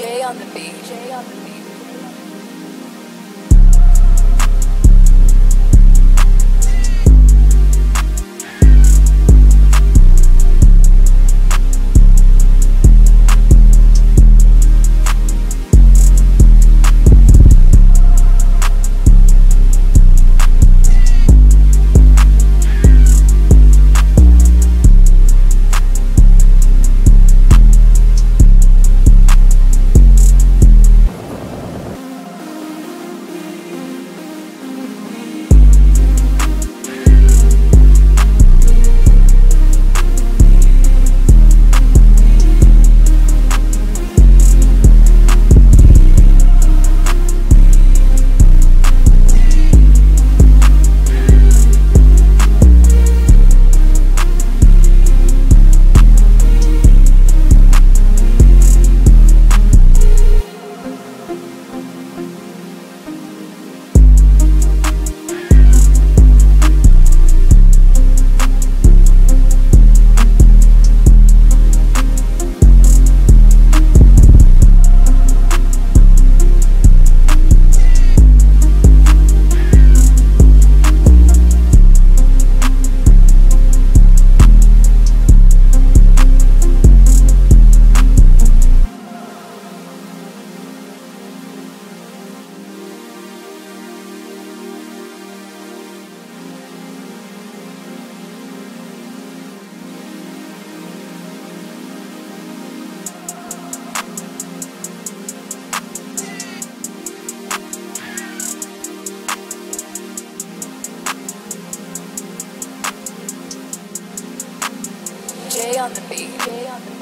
DJ on the beat. On the beat. Stay on the beat.